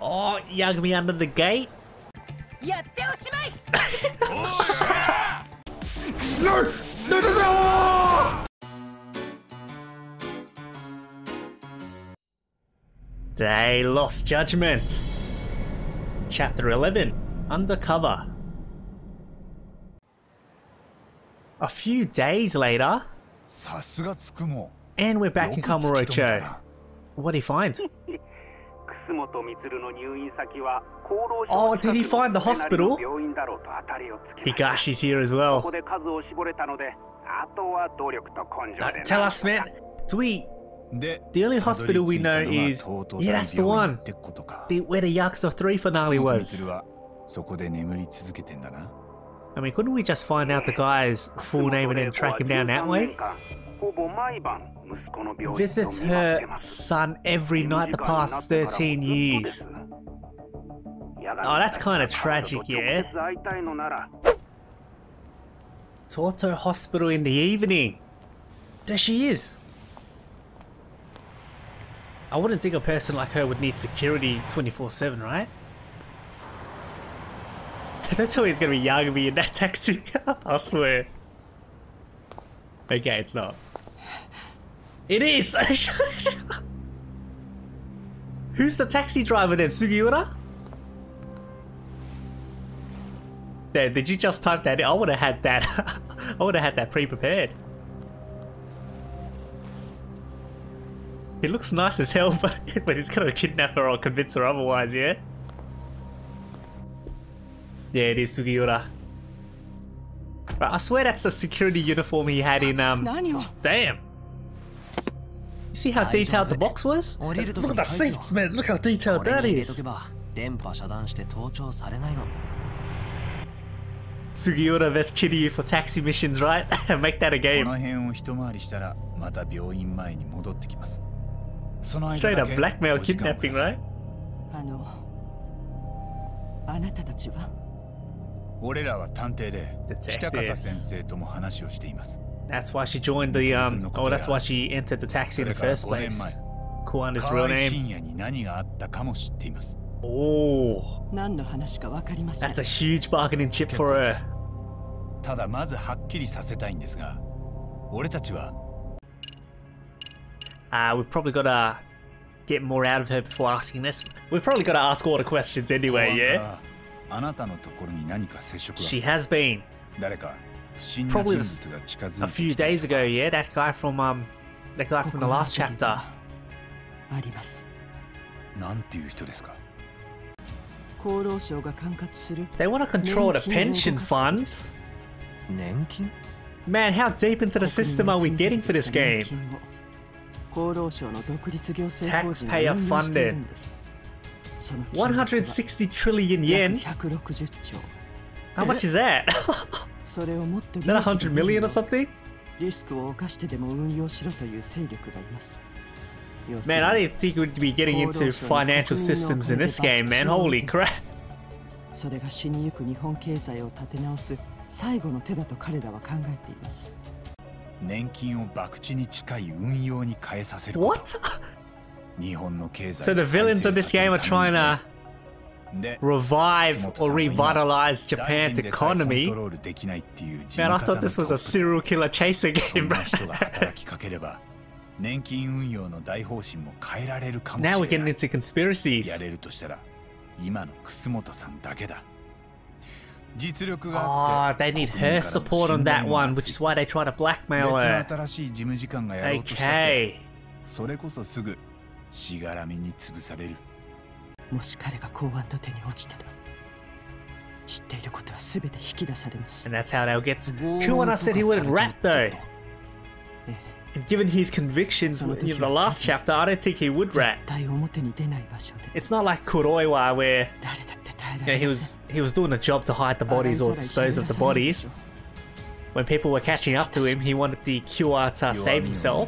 Oh, young me under the gate. no, no, no, no! They lost judgment. Chapter 11 Undercover. A few days later, and we're back in Kamurocho. What do you find? Oh, did he find the hospital? Higashi's here as well. No, tell us, man. Do we... The only hospital we know is... Yeah, that's the one. The, where the Yakuza 3 finale was. I mean, couldn't we just find out the guy's full name and then track him down that way? visits her son every night the past 13 years. Oh, that's kind of tragic, yeah? Toto Hospital in the evening. There she is. I wouldn't think a person like her would need security 24-7, right? Don't it's gonna be Yagami in that taxi. I swear. Okay, it's not. It is! Who's the taxi driver then? Sugiura? There, did you just type that in? I would have had that. I would have had that pre-prepared. He looks nice as hell, but, but he's gonna kidnap her or convince her otherwise, yeah? Yeah, it is Sugiura. Right, I swear that's the security uniform he had in, um... 何を Damn! You see how detailed the box was? 降りると Look き at the に解除 seats, man! Look how こ detailed れ that に入れと is! けば電波遮断して盗聴されないの Sugiura vs Kiryu for taxi missions, right? Make that a こ game. の辺を一回りしたらまた病院前に戻ってきますその間 Straight だ up け blackmail お時間をく kidnapping, ださい right? あのあなたたちは 俺らは探偵で北方先生とも話をしています That's why she joined the, um... Oh, that's why she entered the taxi in the first それから place. 5年前 Kuan's 河 real 合 name. 深夜に何があったかも知っています Oh, 何の話かわかりません that's a huge bargaining chip 結 for her. すただまずはっきりさせたいんですが俺たちは Uh, we've probably got to get more out of her before asking this. We've probably got to ask all the questions anyway, yeah? からあなたのところに何か接触は She has been. 誰か不審な Probably 人物が近づいて A few きた days ago, yeah? That guy from, um... That guy from the last chapter. ありますなんていう人ですか厚労省が管轄する They want to control the pension fund? 年金 Man, how deep into the system are we getting for this game? 厚労省の独立行政法人が Taxpayer 運 160 trillion 約 yen? 160兆 How much is that? それをもっと Is that 100 million or something? リスクを冒してでも運用しろという勢力がいます要するに Man, I didn't think we'd be getting into financial systems in this game, man. Holy crap. それが死にゆく日本経済を立て直す最後の手だと彼らは考えています年金を博打に近い運用に変えさせること What? So the villains of this game are trying to revive or revitalize Japan's economy. Man, I thought this was a serial killer chaser game, bro. now we're getting into conspiracies. Oh, they need her support on that one, which is why they try to blackmail her. Okay. それこそすぐしがらみに潰されるもし彼が公安の手に落ちたら知っていることは全て引き出されます And that's how they'll get. 拷問 Kuwana said he とかされ wouldn't ちま rat った though. ことええ And given his convictions in the last chapter, I don't think he would 絶 rat. 対表に出ない場所で It's not like Kuroiwa where 誰だって耐えら you know, れ he ませ was ん he was doing a job to hide the bodies or 洗いざらい dispose of the 喋らされるで bodies. しょ When people were catching up to him, he wanted the Kua to save 弱みを himself.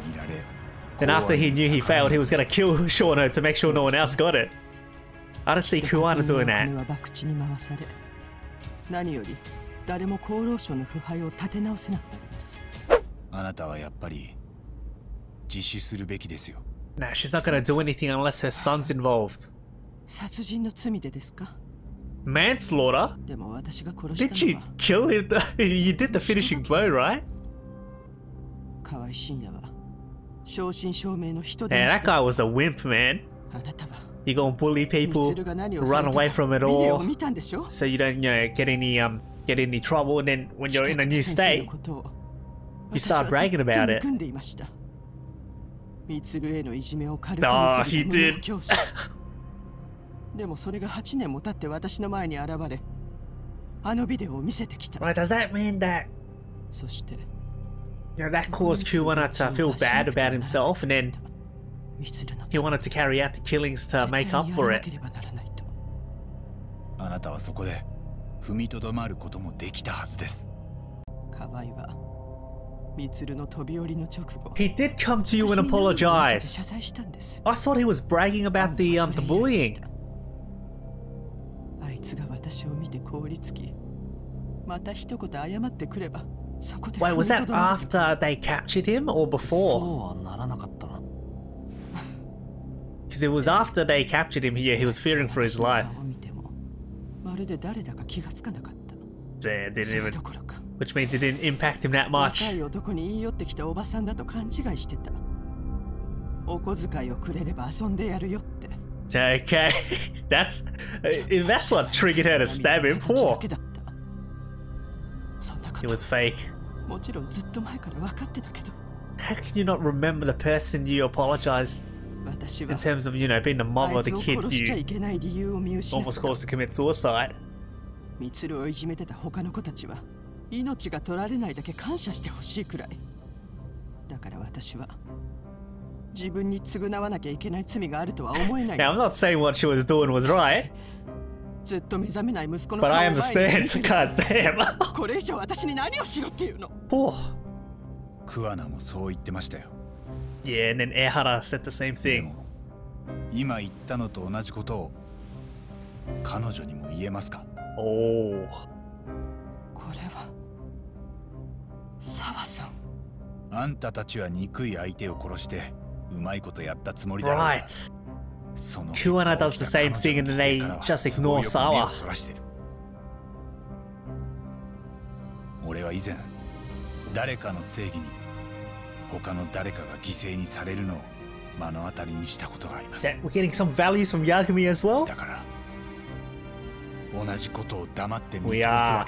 Then after he knew he failed, he was going to kill Shauno to make sure no one else got it. I don't see Kuwana doing that. 何より誰も厚労省の腐敗を立て直せなくなりますあなたはやっぱり自首するべきですよ Nah, she's not gonna do anything unless her son's involved. 殺人の罪でですか Manslaughter? Did you kill him? you did the finishing blow, right? 正真正銘の人で Yeah, し that た guy was a wimp, man. あなたは You gonna bully ミ people ツルが何をさ run れた away か from it ビデオを all 見たんでしょ so you don't, you know, get any um get any trouble and then when you're in a new 北田先生 state, のことを you 私は start bragging ずっと about it. 憎んでいましたミツルへのいじめを軽く Ah, 見せ he る無能 did. 教師でもそれが8年も経って私の前に現れあのビデオを見せてきた Right, does that mean that そして you know that caused Kiwana to feel bad about himself and then ミツルの he wanted to carry out the killings to make up for 絶対にやらな it? ければならないとあなたはそこで踏みとどまることもできたはずです河合はミツルの飛び降りの直後 He did come to you and 私に何を見せて apologize. 謝罪したんです I thought he was bragging about the um the bullying. あいつが私を見て凍りつきまた一言謝ってくればそこで Wait, 踏 was み that とどまる after they captured him or そ before? うはならなかったの Because it was after they captured him here, he was fearing for his life. 顔を見てもまるで誰だか気がつかなかった They didn't それ even, どころか which means it didn't impact him that 若 much. い男に言い寄ってきたおばさんだと勘違いしてたお小遣いをくれれば遊んでやるよって Okay, that's uh, that's what triggered her to stab him 形 It と was fake. もちろんずっと前から分かってたけど How can you not remember the person you apologized 私は in terms of you know being the あ mom い of つ the を kid 殺しちゃ you いけない理由を見失っ almost た caused to commit suicide? ミツルをいじめてた他の子たちは命が取られないだけ感謝してほしいくらいだから私は自分に償わなきゃいけない罪があるとは思えないん Now I'm で not す saying what she was doing was right, ずっと目覚めない息子の but 顔を I 前に understand. 見てる God damn. これ以上私に何をしろっていうの？Poor. クアナもそう言ってましたよ Yeah, and then Ehara said the same で thing. も今言ったのと同じことを彼女にも言えますか？Oh. これは澤さんあんたたちは憎い相手を殺してうまいことやったつもりだろうが Right. Kuwana does the same thing and they just ignore Sawa. We're getting some values from Yagami as well? We are.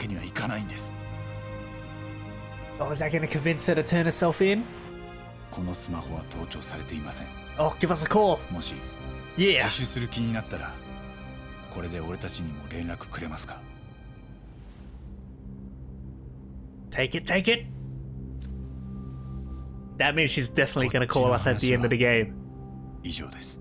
Oh, is that going to convince her to turn herself in? Oh, give us a call. Yeah. 自首する気になったらこれで俺たちにも連絡くれますか Take it, take it. That means she's definitely going to call us at the end of the game. 以上です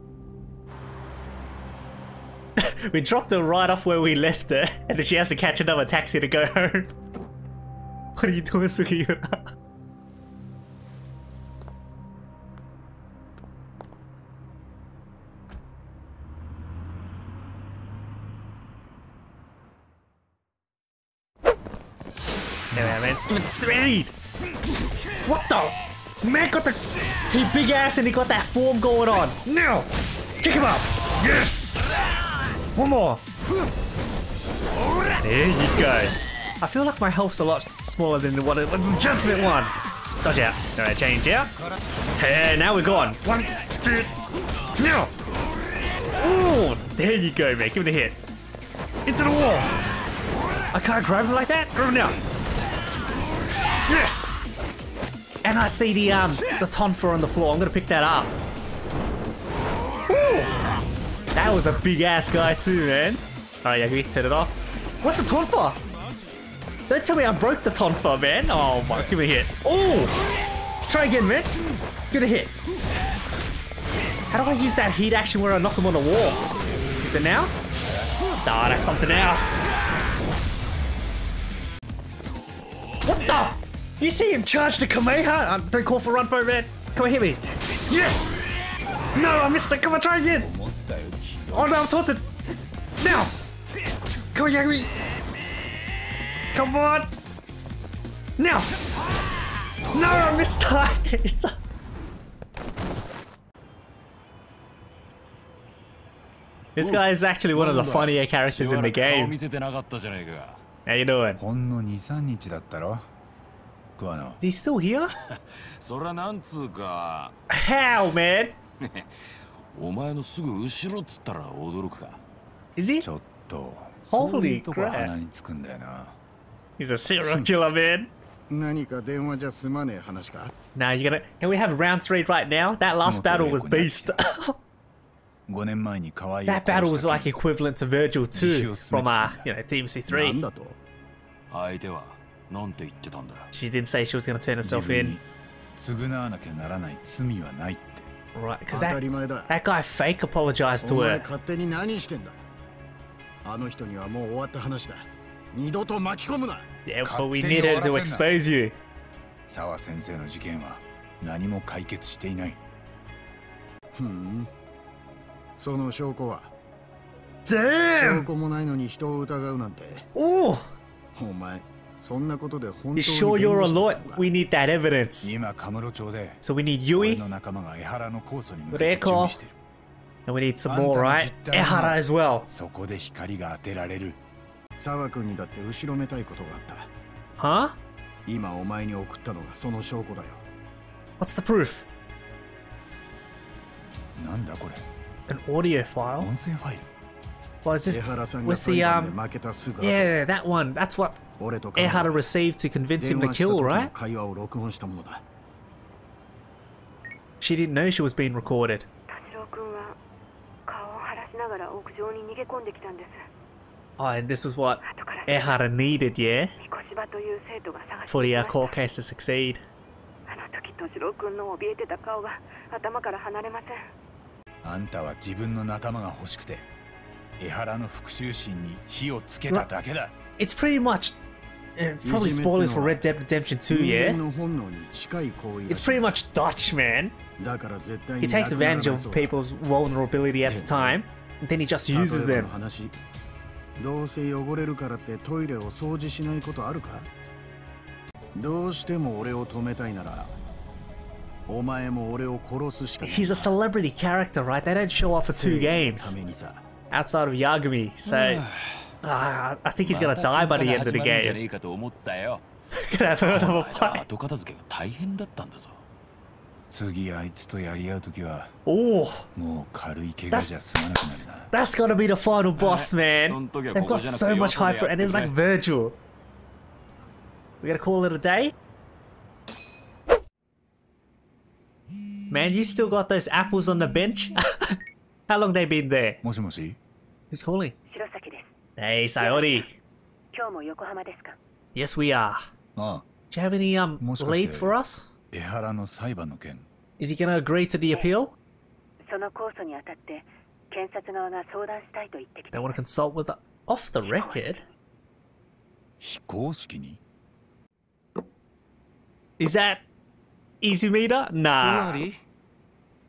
We dropped her right off where we left her, and then she has to catch another taxi to go home. What are you doing, Sugiura? Man. What the? Man got the... He big ass and he got that form going on. Now! Kick him up! Yes! One more. There you go. I feel like my health's a lot smaller than the what it was the judgment one. Dodge out. Alright, change out. Hey, now we're gone. One, two, now! Ooh, there you go, man. Give it a hit. Into the wall. I can't grab him like that. Oh, grab him now. Yes! And I see the um the tonfa on the floor. I'm gonna pick that up. Ooh. That was a big ass guy too, man. Alright, Yagi, turn it off. What's the tonfa? Don't tell me I broke the tonfa, man. Oh my, give me a hit. Oh! Try again, man. Get a hit. How do I use that heat action where I knock him on the wall? Is it now? Nah, that's something else. What the? You see him charge the Kameha? Uh, I'm three call for run Runbo Red. Come on, hit me. Yes! No, uh, I missed it. Come on, try again. Oh no, I'm taunted. Now! Come on, Yagami. Come on. Now! No, I missed it. This guy is actually one of the funnier characters in the game. How you doing? Kuwana. He's still here? How, man? お前のすぐ後ろっつったら驚くか。Is he? ちょっと、そういうとこ鼻につくんだよな。He's a serial killer, man. Now you gotta... Can we have round three right now? That last battle was beast. that battle was like equivalent to Vergil 2 from, uh, you know, DMC3. なんて言ってたんだ She didn't say she was gonna turn 自 herself 分 in, に償わなきゃならない罪はないって right? 当 Because た that り前だ that guy fake apologized お to 前 her. 勝手に何してんだあの人にはもう終わった話だ二度と巻き込むな Yeah, but we 勝手に needed to 終わらせんな。 expose you. 沢先生の事件は何も解決していないふんその証拠は証 Damn! 拠もないのに人を疑うなんて Oh, お前そんなことで本当 you sure you're a lawyer? We need that evidence. So we need Yui, Reiko, and we need some more, right? Ehara as well. Huh? What's the proof? An audio file? Why well, is this? With the um, yeah, that one. That's what Ehara received to convince him to kill, right? She didn't know she was being recorded. Oh, and this was what Ehara needed, yeah? For the court case to succeed. It's pretty much probably spoilers for Red Dead Redemption 2, 人 yeah? 間の本能に近い行為だ It's し pretty much Dutch, man. だから絶対 He に takes なくなら advantage ない of そうだ people's vulnerability at the time, and then he just uses 例えば them. の話どうせ汚れるからってトイレを掃除しないことあるかどうしても俺を止めたいならお前も俺を殺すしかない He's a celebrity character, right? They don't show up for two 正義の games ためにさ outside of Yagami, so Ah, I think he's gonna die by the end of the game. Could have another fight. 後片付けが大変だったんだぞ。次あいつとやり合うときは、おお、もう軽い怪我じゃ済まなくなるな。That's gonna be the final boss, man. They've got so much hype for, and it's like Vergil. We gotta call it a day. Man, you still got those apples on the bench? How long they been there? Who's calling? 白崎です。Hey, Sayori. Yes, we are. Ah. Do you have any um leads for us? Is he gonna agree to the appeal? They want to consult with the, off the record. Is that Izumida? Nah.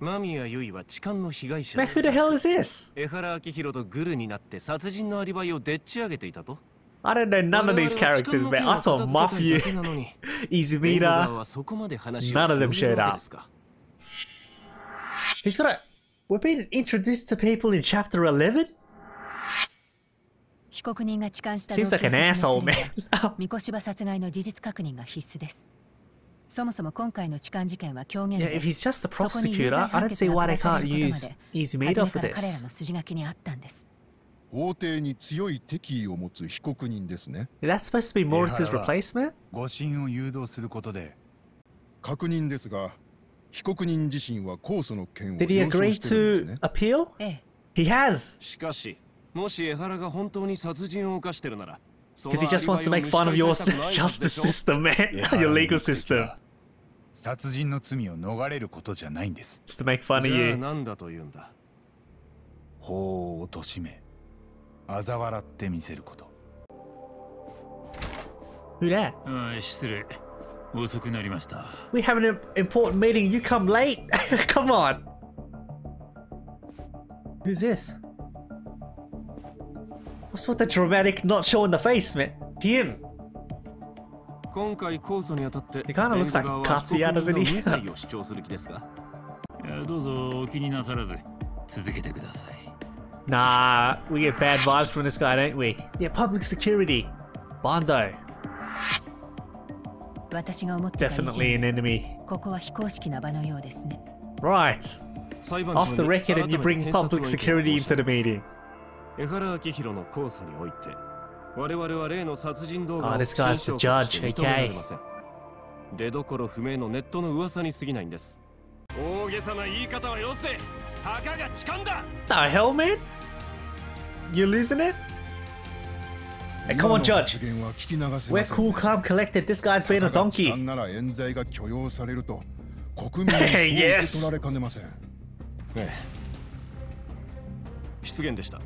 り間宮結衣は痴漢の被害者 who the hell is this? 江原明宏とグルになって殺人のアリバイをでっち上げていたと I don't know none of these characters, man. I saw Mafia, Easy 弁護側 Meter. はそこまで話を None of them showed up. ですか He's got a. We're being introduced to people in chapter 11? 被告人が痴漢した動 Seems like 説 an 明する asshole, man. 三越芝殺害の事実確認が必須ですそもそも今回の痴漢事件は狂言 Yeah, で if he's just a そこに有 prosecutor, 罪 I 判 don't 決 see が why they 下さ can't れることま use で Easy 初 Meter め for から彼ら this. の筋書きにあったんです法廷に強い敵意を持つ被告人ですね Is that supposed to be Moritz's Yeah. replacement? 誤審を誘導することで確認ですが被告人自身は控訴の権を Did he 了承 agree してるんです to ね appeal? ええ He has! しかしもし江原が本当に殺人を犯してるなら Because he just wants to make fun of your justice system, man. 江 Your legal system. は殺人の罪を逃れることじゃないんです It's to make fun of じゃあ you. 何だというんだ法を貶め嘲笑ってみせること Who that? あ失礼遅くなりました We have an important meeting. You come late? come on. Who's this? What's with the dramatic not showing the face, man? Him. 今回控訴にあたって弁護側は被告人の?無罪を主張する気ですかいやどうぞお気になさらず続けてください Nah, we get bad vibes from this guy, don't we? Yeah, public security. Bondo. 私が思ってた以上 Definitely an に enemy. ここは非公式な場のようですね Right. Off に the record and you bring public security into the meeting. 江原明宏の控訴において我々は例の殺人動画 Ah, を新証拠として認められません。出どころ不明のネットの噂に過ぎないんです。大げさな言い方はよせたかが痴漢だ。The hell, man? You losing it? Hey, come on, Judge. We're cool, calm, collected. This guy's being a donkey. 漢なら冤罪が許容されると国民にそう受け Yes. 取られかねませんええ。失言でした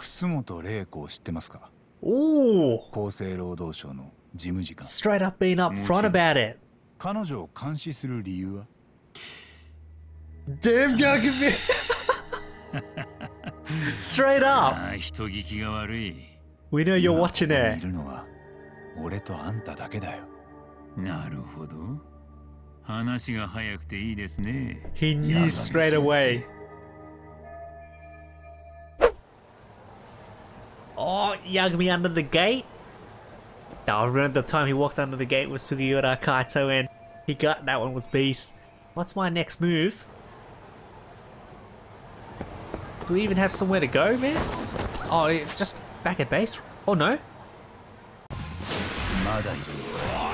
楠本玲子を知ってますか Ooh. 厚生労働省の事務次官 Straight up being up front about it. 彼女を監視する理由は Damn, Yagami. Straight up. 人聞きが悪い We know you're watching it. いるのは俺とあんただけだよなるほど話が早くていいですね He knew straight away. Yagami under the gate. Now I remember the time he walked under the gate with Sugiura Kaito and he got that one was beast. What's my next move? Do we even have somewhere to go, man? Oh, just back at base? Oh no.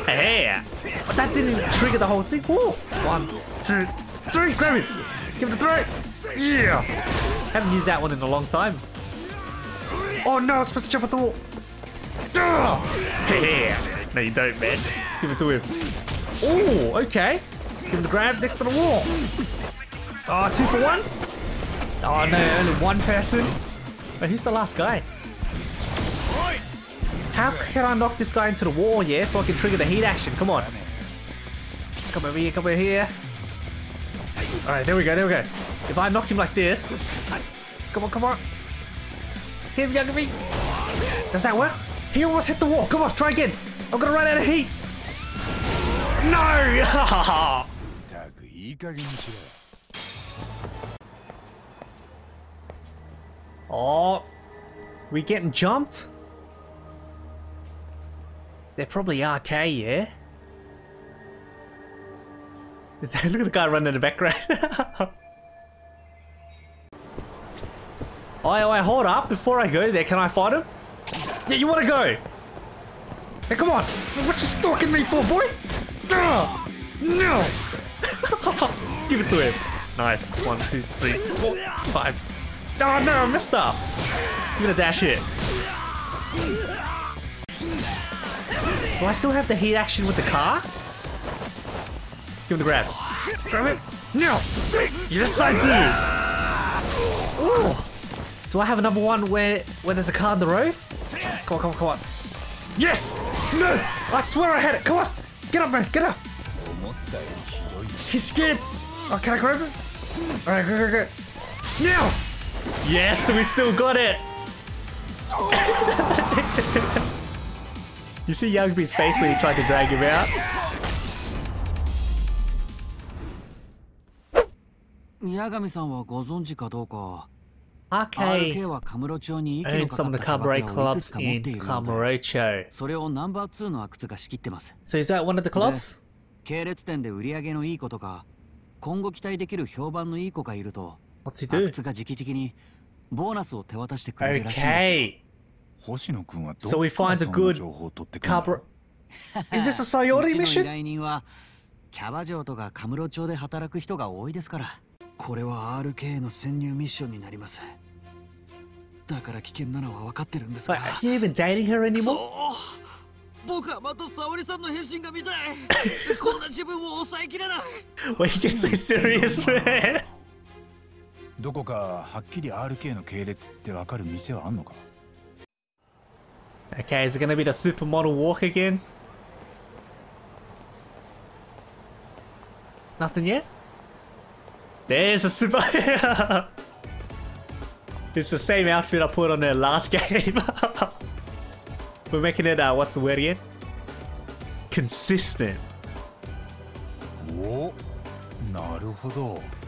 Hey, But that didn't trigger the whole thing. One, two, three, grab it! Give it a throw! Yeah! Haven't used that one in a long time. Oh no, I'm supposed to jump at the wall! Duh! Hey! No, you don't, man. Give it to him. Oh, okay. Give him the grab next to the wall. Oh, two for one? Oh no, only one person. But who's the last guy? How can I knock this guy into the wall, yeah, so I can trigger the heat action? Come on. Come over here, come over here. Alright, there we go, there we go. If I knock him like this... Come on, come on. Here we go, me. Does that work? He almost hit the wall. Come on, try again. I'm gonna run out of heat. No! oh, we getting jumped? They're probably RK, yeah? Look at the guy running in the background. Oi, oi, hold up. Before I go there, can I fight him? Yeah, you want to go? Hey, come on. What you stalking me for, boy? Ugh. No. Give it to him. Nice. One, two, three, four, five. Oh, no, I messed up. I'm gonna dash it. Do I still have the heat action with the car? Give him the grab. Grab it. No. Yes, I do. Ooh. Do I have another one where where there's a car in the road? Come on, come on, come on. Yes. No. I swear I had it. Come on. Get up, man. Get up. He's scared. Oh, can I grab him? All right, go, go, go. Now. Yes, we still got it. you see Youngby's face when he tried to drag him out? 宮上さんはご存知かどうか RK RK はカムロ町に息 owns のかか some っ of the たキャバク cabaret ラをいく clubs つか持っ in ているようで Kamurocho. それをナンバー2の阿久津が仕切ってます So is that one of the clubs? で系列店で売り上げのいい子とか今後期待できる評判のいい子がいると What's he 阿 do? 久津が直々にボーナスを手渡してくれるらしいんです Okay. 星野くんはど So we っから find そ a んな good 情報を取ってくるんだ Cabra. Is this a う Sayori ちの依 mission? 頼人はキャバ嬢とかカムロ町で働く人が多いですから これは RK の潜入ミッションになりますだから危険なのは分かってるんですが are you even dating her anymore? そう僕はまた沙織さんの変身が見たいこんな自分を抑えきれない Why you get so serious, man? どこかはっきり RK の系列ってわかる店はあんのか Okay, is it gonna be the supermodel walk again? Nothing yet? There's a super... it's the same outfit I put on the last game. We're making it, uh, what's the word again? Consistent.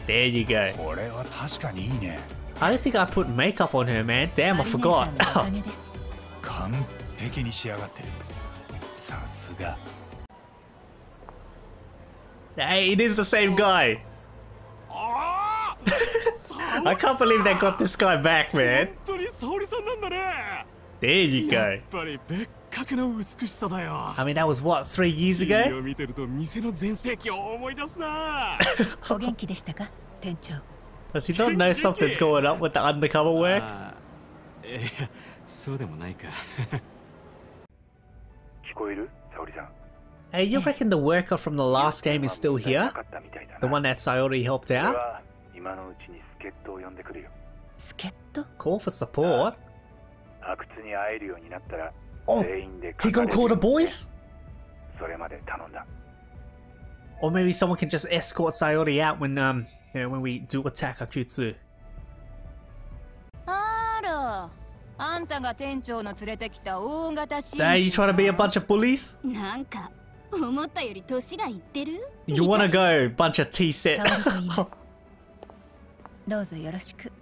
There you go. I don't think I put makeup on her, man. Damn, I forgot. hey, it is the same guy. I can't believe they got this guy back, man. There you go. I mean, that was what, three years ago? Does he not know something's going on with the undercover work? hey, you reckon the worker from the last game is still here? The one that Sayori helped out? は今のうちに助っ人を呼んでくるよ助っ人 Call for support? 阿久津に会えるようになったら Oh, 全員で He gonna call the boys? それまで頼んだ Or maybe someone can just escort Sayori out when um you know, when we do attack Akutsu. あらあんたが店長の連れてきた大型新 Hey, you trying to be a bunch of bullies? なんか思ったより年がいってる You wanna go, bunch of T set. 沙織と言いますどうぞよろしく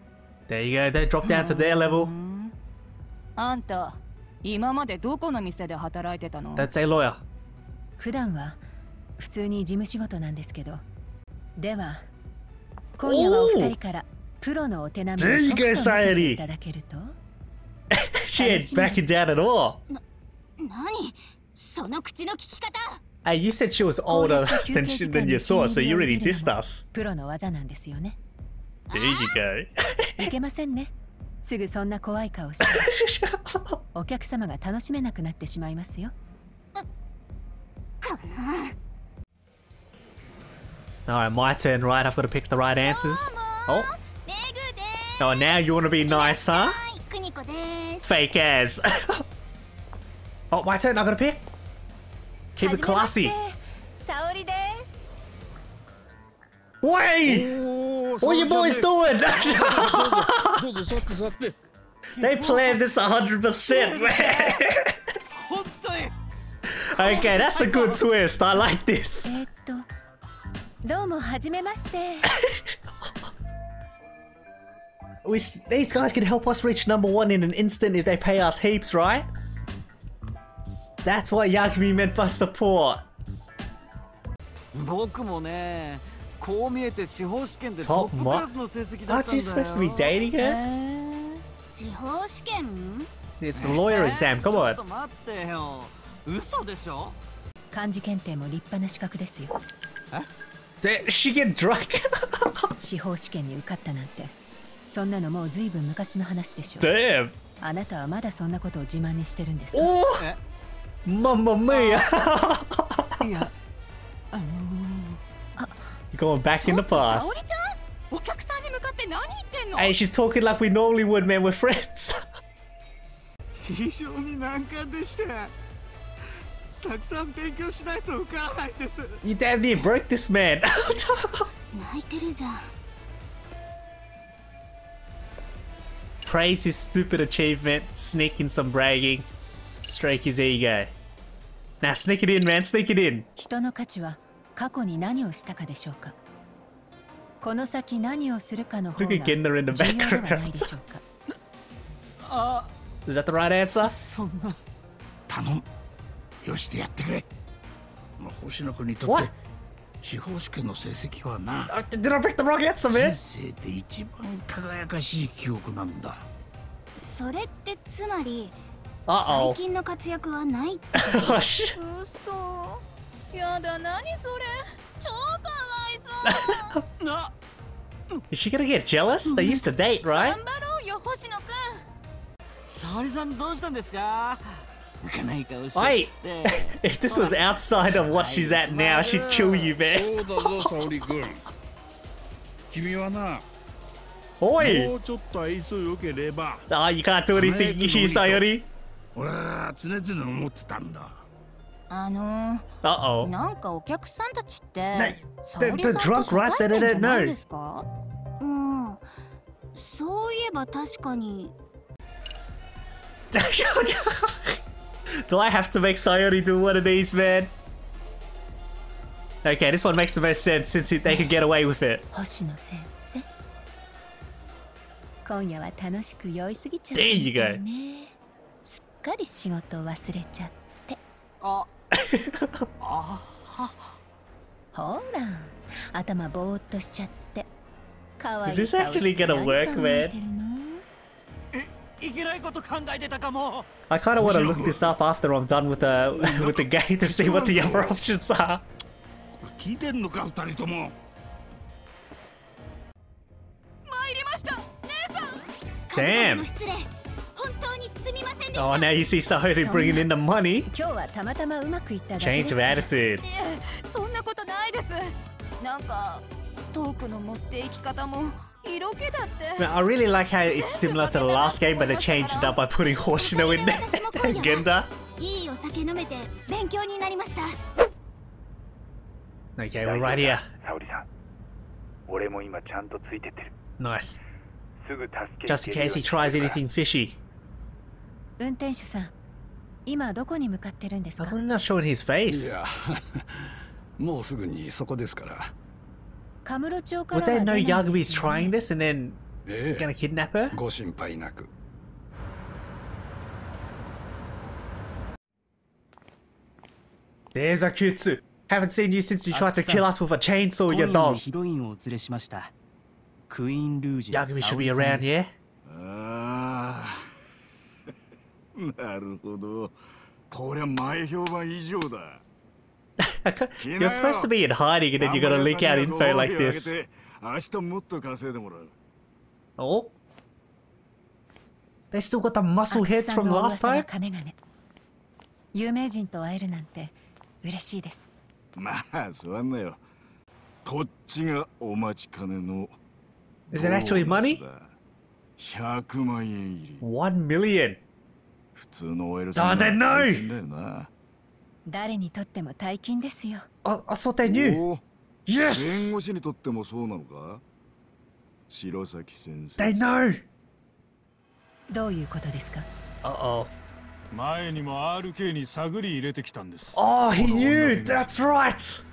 there you go, don't drop down to their level. あんた今までどこの店で働いてたの That's a lawyer. 普段は普通に事務仕事なんですけどでは今夜はお二人からプロのお手並み There を you とく go, と見せて Sayori. いただけると She ain't backing down at all. 何その口の聞き方 Hey, you said she was older than, she, than you thought, so you already dissed us. プロの技なんですよね There you go. いけませんねすぐそんな怖い顔してお客様が楽しめなくなってしまいますよ Alright, my turn, right? I've got to pick the right answers. Oh. Oh, now you want to be nice, huh? クニコです Fake ass. oh, my turn. I got to pick. Keep it classy. 沙 織です Wait! What are you boys doing? they planned this 100%, man. okay, that's a good twist. I like this. えーっとどうもはじめまして We, s- these guys can help us reach number one in an instant if they pay us heaps, right? That's what Yagami meant by support. 僕もね こう見えて司法試験でトップクラスの成績だったんだ you よ supposed to be dating her? 司法試験？It's the lawyer exam, come ちょっ on. と待ってよ嘘でしょ？漢字検定も立派な資格ですよ Did she get drunk? 司法試験に受かったなんてそんなのもうずいぶん昔の話でしょ Damn. あなたはまだそんなことを自慢にしてるんですか？Oh! Mamma mia! いや You're going back in the 沙 past. 織ちゃんお客さんに向かって何言ってんの Hey, she's talking like we normally would, man. We're friends. 非常に難関でしてたくさん勉強しないと受からないです You damn near broke this man. 泣いてるじゃん Praise his stupid achievement, sneak in some bragging, stroke his ego. Now sneak it in, man. Sneak it in. 人の価値は 過去に何をしたかでしょうか？この先何をするかの方が重要ではないで.しょうか？Is that the right answer? そんな頼むよしてやってくれまあ星野君にとっ?て司法試験の成績はな Uh, Did I pick the wrong answer, man? 人生で一番輝かしい記憶なんだそれってつまり Uh 最近の活躍はないって oh. oh. 嘘 やだ何それ超かわいそうな Is she gonna get jealous? They used to date, right? 頑張ろうよ星野くん沙織さんどうしたんですか浮かない顔して Wait. If this was outside of what she's at now, she'd kill you, そ man. うだぞ沙織君君はな Oi! もうちょっと愛想よければ Oh, you can't do anything, you Sayori. 俺は常々思ってたんだ あの Uh oh. なんかお客さんたちって the- 織 the さん drunk と rat 初 said 対 they 面じ don't ゃない know. ですかうんそういえば確かに do I have to make Sayori do one of these, man? Okay, this one makes the most sense since it- they could get away with it. 星野先生今夜は楽しく酔いすぎちゃっ There you た go ねすっかり仕事を忘れちゃってあ あほら頭ぼーっとしちゃってかわいい Is this 顔して actually gonna 何 work, 考えて man? るのいけないこと考えてたかも I kind of want to look this up after I'm done with the with the game to see what the other options are. 聞いてんのか二人とも参りました姉さん Damn. Oh, now you see Sahoru bringing in the money. 今日はたまたまうまくいっただけ Change です of から attitude. いえそんなことないですなんかトークの持っていき方も色気だって Now, I really like how it's similar to the last game, but they changed it up by putting Hoshino in there. Genda. いいお酒飲めて勉強になりました Okay, we're right here. 沙織さん俺も今ちゃんとついてってる Nice. すぐ助け Just in case he tries anything fishy. 運転手さん今どこに向かってるんですか I'm not showing his い face. やもうすぐにそこですからカムロ町から Would は they 出 know ないんで Yagabi's すよね trying this and then ええ gonna kidnap her? ご心配なく There's Akutsu. Haven't seen you since you tried to kill us with a chainsaw, 今 you 夜に dog. ヒロインをお連れしましたクイーン・ルージュ Yagami should be around, yeah? ああなるほどこりゃ前評判以上だ You're supposed to be in hiding and then you're gonna leak out info like this. 明日もっと稼いでもらう Oh? They still got the muscle 阿久 heads 津さ from んの last 噂は time? 金がね有名人と会えるなんて嬉しいですまあ座んなよこっちがお待ちかねの Is it actually money? 100万円入り One million. 普通の OL さんだよな。誰にとっても大金ですよ。あ、あ、そてにイエス弁にとってもそうなのか？白崎先生。どういうことですか？あ、あ前にも RK に探り入れてきたんです。あ、oh, he ー That's right!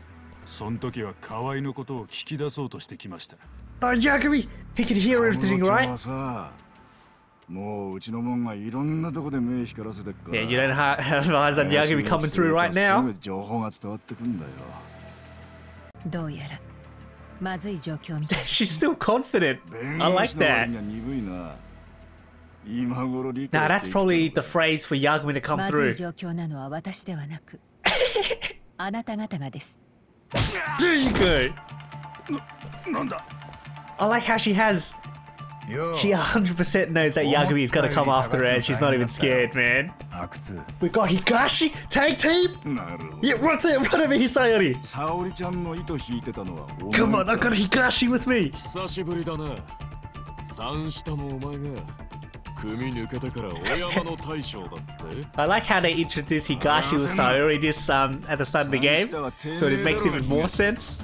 そん時は河合のことを聞き出そうとしてきました。Don't you agree? He ご Yeah, you don't have Hazanyagi be coming through right now. She's still confident. I like that. Now that's probably the phrase for Yagami to come through. まずい状況なのは私ではなく、あなた方がです。There you go. I like how she has she 100% knows that Yagami's gonna come after her and she's not even scared, man. We got Higashi! Tag team! Yeah, what's it? Run away, Sayori! Come on, I got Higashi with me! I like how they introduce Higashi with Sayori this um at the start of the game so it makes even more sense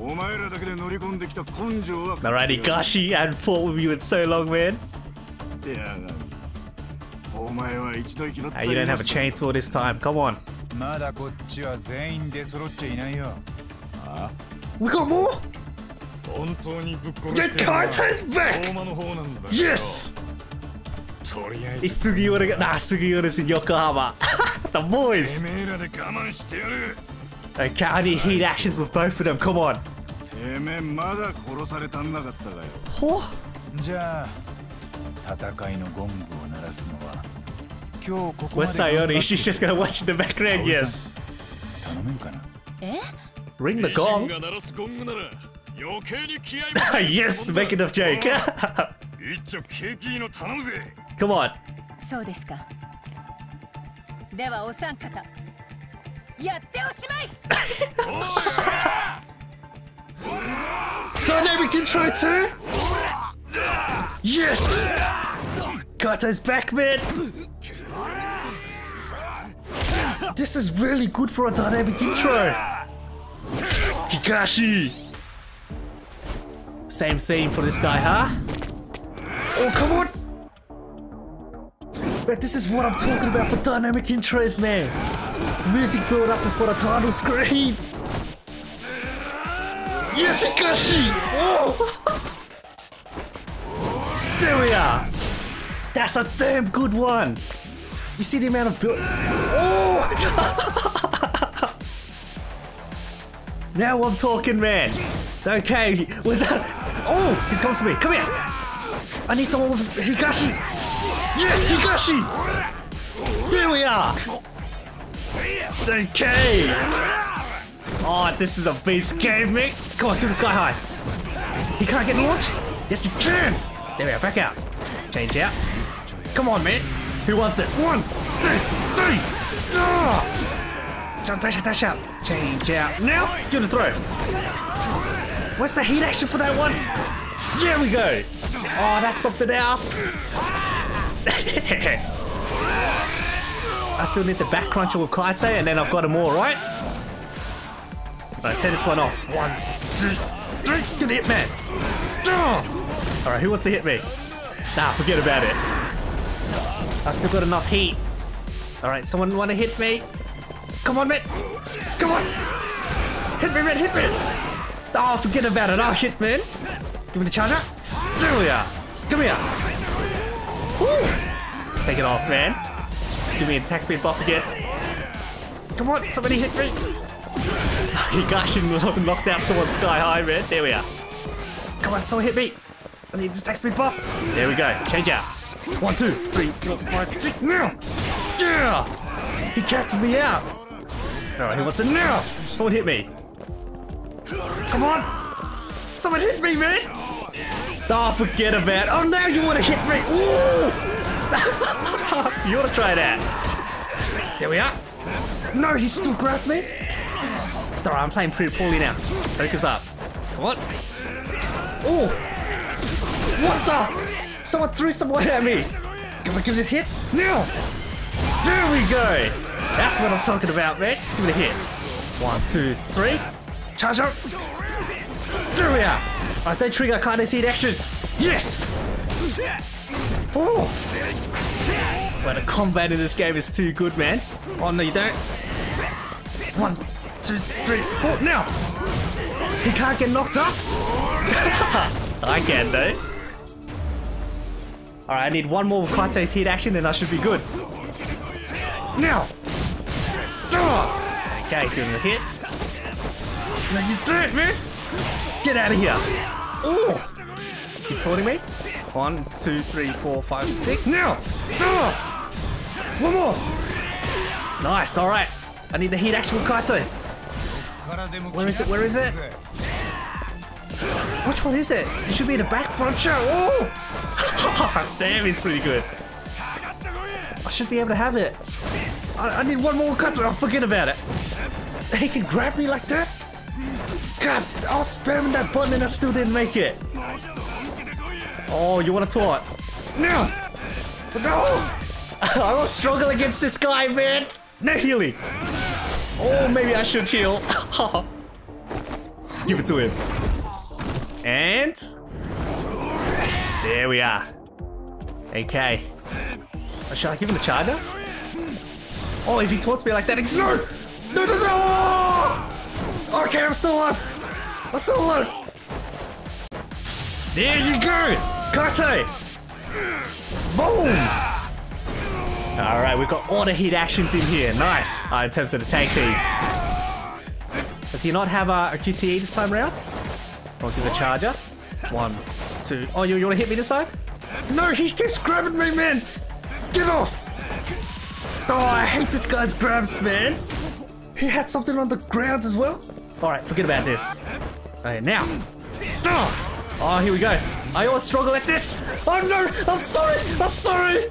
お前らだけで乗り込んできた根性は Alright, Higashi, I haven't fought with you in so long, man. いやお前は一度生きろっ Ah, you don't have a chainsaw this time, come on. まだこっちは全員出揃っちゃいないよ。あ We got more? 本当にぶっ Get Kaita's back! 相馬の方なんだ Yes! とりあえず It's Sugiura. Nah, Sugiura's in Yokohama. the boys! てめえらで我慢してやる Okay, I need heat actions with both of them, come on. てめえまだ殺されたんなかったかよほじゃあ、戦いのゴングを鳴らすのは、今日ここま Where's で頑張 Sayori? って She's just gonna watch in the background, yes. 頼めんかなえ Ring the 美人 gong. が鳴らすゴングなら余計に気合い yes, make enough joke. 一丁ケーキの頼むぜ come on. そうですかではお三方 Dynamic intro too? Yes! Kaito's back, man! This is really good for a dynamic intro! Higashi! Same theme for this guy, huh? Oh, come on! But this is what I'm talking about for dynamic intros, man! Music build up before the title screen! Yes, Higashi! Oh! There we are. That's a damn good one. You see the amount of build. Oh! now I'm talking, man. Okay, was that? Oh, he's coming for me. Come here. I need someone with Higashi. Yes, Higashi. There we are. Okay. Oh, this is a beast game, mate. Come on, do the sky high. He can't get launched. Yes, he can. There we are. Back out. Change out. Come on, man. Who wants it? One, two, three. Ah! Jump, dash out, dash out. Change out. Now, give it a throw. What's the heat action for that one? There we go. Oh, that's something else. I still need the back cruncher with Kaito, and then I've got them all, right? Alright, take this one off. One, two, three. Good hit, man. Alright, who wants to hit me? Nah, forget about it. I still got enough heat. Alright, someone want to hit me? Come on, man. Come on. Hit me, man. Hit me. Oh, forget about it. Oh, shit, man. Give me the charger. There we. Come here. Woo. Take it off, man. Give me a attack speed buff again. Come on, somebody hit me. Higashi knocked out someone sky high, man. There we are. Come on, someone hit me. I need the attack speed buff. There we go. Change out. One, two, three, four, five, six. Now. Yeah. He catches me out. All right, he wants it now? Someone hit me. Come on. Someone hit me, man. Oh, forget about it. Oh, now you want to hit me. Ooh. you want to try that? There we are. No, he still grabbed me. Alright, I'm playing pretty poorly now. Focus up. Come on. Oh! What the? Someone threw someone at me. Can we give this hit? Now! There we go! That's what I'm talking about, man. Give it a hit. One, two, three. Charge up. There we are. Alright, don't trigger Kaito's heat action. Yes! Oh! Well, the combat in this game is too good, man. Oh, no, you don't. One, two, three, four. Now! He can't get knocked up? I can, though. Alright, I need one more with Kaito's heat action and I should be good. Now! Okay, give him a hit. No, you do it, man! Get out of here! Oh! He's taunting me. One, two, three, four, five, six. Now! Ah! One more! Nice, alright. I need the heat actual Kaito. Where is it? Where is it? Which one is it? It should be the back puncher. Oh! Damn, he's pretty good. I should be able to have it. I, I need one more cut. I'll forget about it. He can grab me like that? God, I was spamming that button and I still didn't make it. Oh, you want to taunt? No! No! I will struggle against this guy, man. No healing. Oh, maybe I should heal. Give it to him. And there we are. Okay. Oh, uh, should I give him the charger? Oh, if he taunts me like that, no! No, no, no! Okay, I'm still alive. I'm still alive. There you go, Kate. Boom! All right, we've got all the hit actions in here. Nice. I attempted a tag team. Does he not have uh, a, a QTE this time around? I'll give a charger. One, two. Oh, you, you want to hit me this time? No, he keeps grabbing me, man. Get off. Oh, I hate this guy's grabs, man. He had something on the ground as well. All right, forget about this. Okay, now. Oh, oh here we go. I always struggle at this. Oh no, I'm sorry. I'm sorry.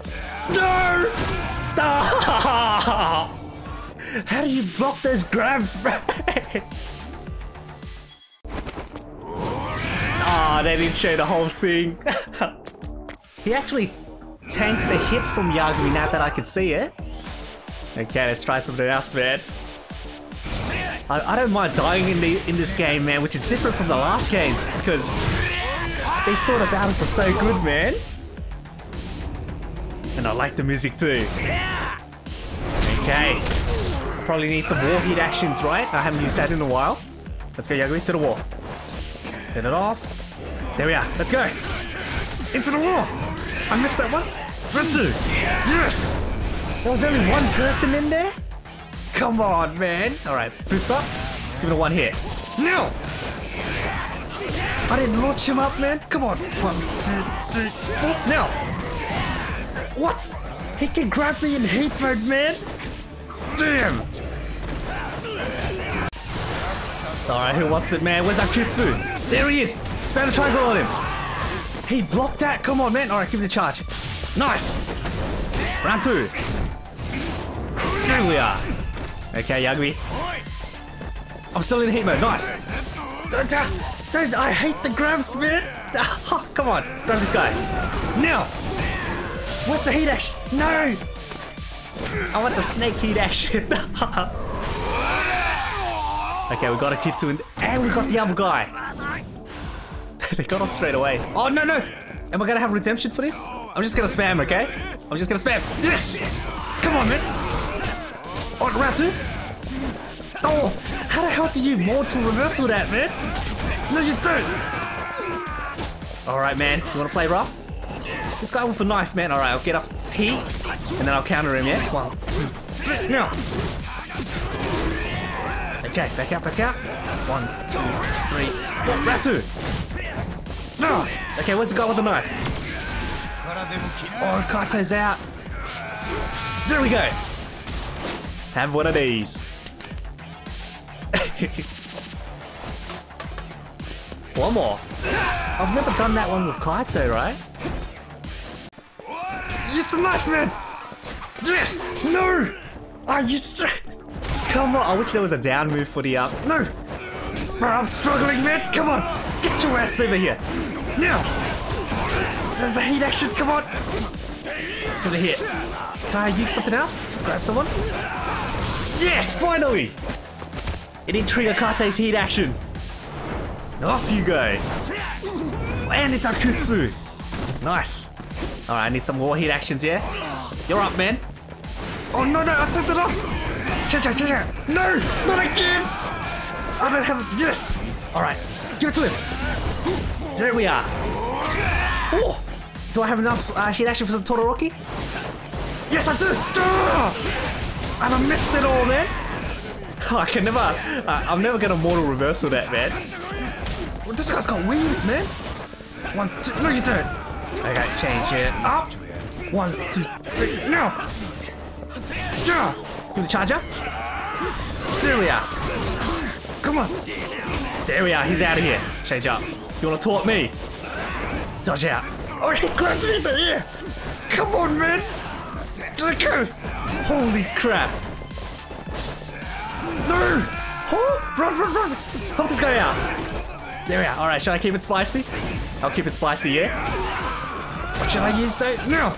No. Ah. How do you block those grabs, man? Ah, oh, they didn't show the whole thing. he actually tanked the hit from Yagami now that I can see it. Okay, let's try something else, man. I, I don't mind dying in the in this game, man, which is different from the last games because these sort of battles are so good, man. And I like the music too. Okay. Probably need some war heat actions, right? I haven't used that in a while. Let's go, Yagami, to the wall. Turn it off. There we are. Let's go. Into the wall. I missed that one. Ritsu! Yes! There was only one person in there? Come on, man. Alright, boost up. Give it a one hit. No! I didn't launch him up, man. Come on. One, two, three, four. No! What? He can grab me in hate mode, man. Damn! Alright, who wants it, man? Where's Akutsu? There he is! Spam a triangle on him! He blocked that! Come on, man! Alright, give it a charge. Nice! Round two. There we are. Okay, Yagami. I'm still in heat mode. Nice. Those, I hate the grabs, man. Oh, come on. Grab this guy. Now. What's the heat action? No. I want the snake heat action. okay, we got Akutsu in, and we got the other guy. they got off straight away. Oh, no, no. Am I gonna have redemption for this? I'm just gonna spam, okay? I'm just gonna spam. Yes! Come on, man. Oh, Ratu. Oh, how the hell do you mortal reversal that, man? No, you don't. All right, man. You wanna play rough? This guy with a knife, man. All right, I'll get up P, and then I'll counter him, yeah? One, two, three, now. Okay, back out, back out. One, two, three, four. Ratu. No. Okay, where's the guy with the knife? Oh, Kaito's out. There we go. Have one of these. one more. I've never done that one with Kaito, right? Use the knife, man! Yes! No! I used to... Come on, I wish there was a down move for the up. No! Bro, I'm struggling, man! Come on! Get your ass over here! Now! There's the heat action, come on! Give it a hit. Can I use something else? Grab someone? Yes, finally! It didn't trigger Kaito's heat action. Off you go. And it's Akutsu. Nice. Alright, I need some more heat actions, yeah? You're up, man. Oh, no, no, I took it off. Cha-cha, cha-cha. No, not again. I don't have... Yes. Alright, give it to him. There we are. Oh, do I have enough uh, heat action for the Todoroki? Yes, I do. Duh! And I missed it all, man. I can never. Uh, I'm never gonna mortal reversal that, man. Well, this guy's got wings, man. One, two. No, you don't. Okay, change it up. One, two, three. Now. Yeah. Give the charger. There we are. Come on. There we are. He's out of here. Change up. You wanna taunt me? Dodge out. Oh, he grabbed me in the ear. Come on, man. Let go. Holy crap. No. Run, run, run. Help this guy out. There we are. All right, should I keep it spicy? I'll keep it spicy, yeah? What should I use, though? No.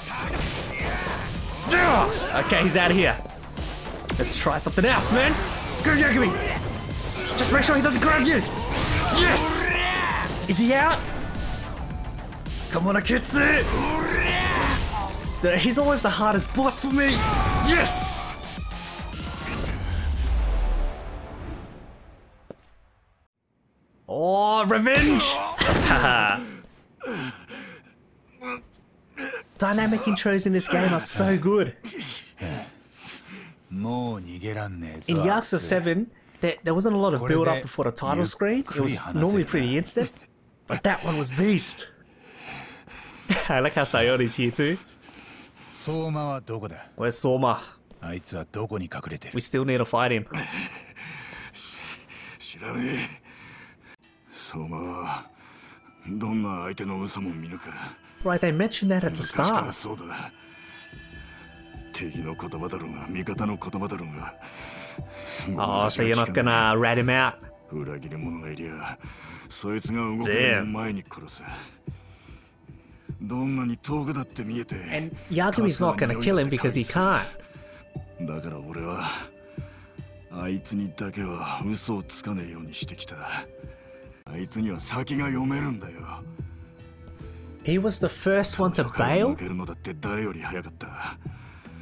No. Okay, he's out of here. Let's try something else, man. Go, Yagami. Just make sure he doesn't grab you. Yes. Is he out? Come on, Akutsu! He's always the hardest boss for me! Yes! Oh, revenge! Dynamic intros in this game are so good. In Yakuza 7, there, there wasn't a lot of build up before the title screen. It was normally pretty instant. But that one was beast. I like how Saori's here too. 相馬はどこだ Where's Soma? あいつはどこに隠れてる We still need to fight him. 知らねえ相馬はどんな相手の嘘も見抜く Right, they mentioned that at the 昔から start. そうだ敵の言葉だろうが味方の言葉だろうが Oh, so you're not gonna rat him out? 裏切り者がいりゃそいつが動くの Damn. 前に殺すど And Yagami's not gonna kill him because he can't. He was the first one to bail?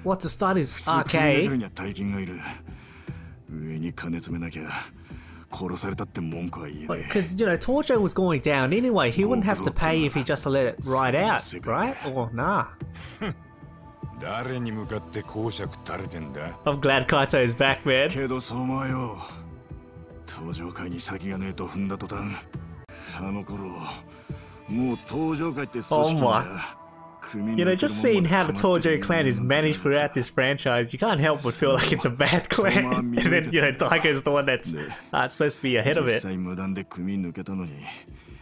What to start his arcade? 上に金詰めなきゃ because, you know, Tojo was going down anyway. He wouldn't have to pay if he just let it ride out, right? Or nah. I'm glad Kaito is back, man. 登場会に先がねえと踏んだ途端あの頃もう登場会って組織だ You know, just seeing how the Torjo clan is managed throughout this franchise, you can't help but feel like it's a bad clan. and then, you know, Daigo's the one that's uh, supposed to be ahead of 実 it.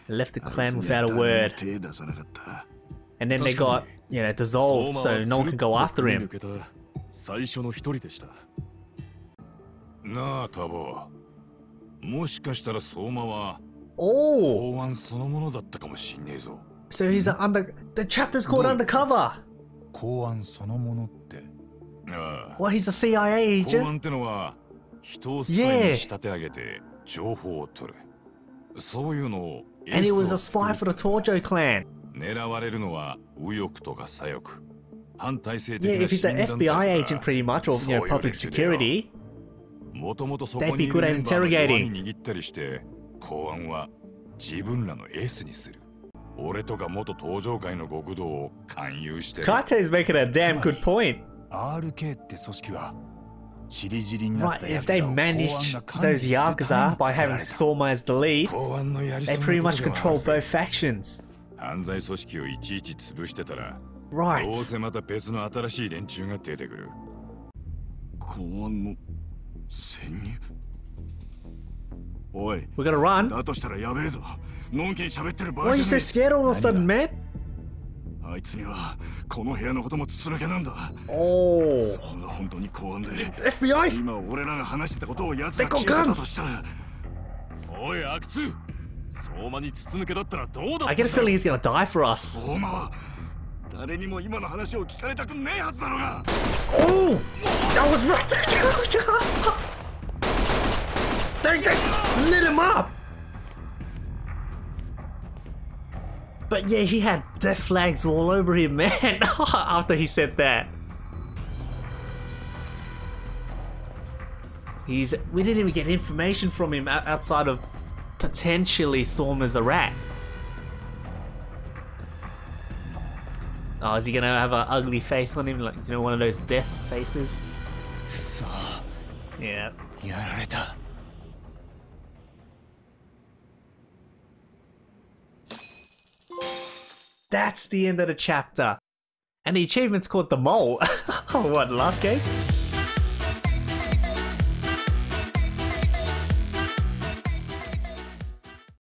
Left the clan without a word. And then they got, you know, dissolved so no one could go after him. 最初の一人でしたなあタボもしかしたら相馬は公安そのものだったかもしんねえぞ So he's an under. The chapter's called Undercover. What he's a CIA agent. Yeah. And he was a spy for the Tojo clan. Yeah, if he's an FBI agent pretty much, or you know, public security, they'd be good at interrogating. 握ったりして、公安は自分らのエースにする。俺とか元登場界の極道を勧誘して Kata is making a damn good point RK って組織は Right, if they managed those Yakuza by having Soma as the lead, they pretty much control both factions. Right. どうせまた別の新しい連中が出てくる。公安の潜入 おい We're gonna run. だとしたらやべえぞのんきに喋ってる場 Why 合 are you じゃ so ね scared all of a sudden, man? えあいつにはこの部屋のこともつつなけなんだ Oh. それが本当に公安で FBI? 今俺らが話してたことを奴が They got 聞いてた guns. としたらおい阿久津相馬に筒抜けだったらどうだ I get a feeling he's gonna die for us. 相馬は誰にも今の話を聞かれたくねえはずだろうが Oh! That was right. they, they lit him up. But yeah, he had death flags all over him, man. After he said that. He's. We didn't even get information from him o- outside of potentially Sorma's a rat. Oh, is he gonna have an ugly face on him, like you know, one of those death faces? Yeah. やられた That's the end of the chapter. And the achievement's called the mole. what, last game?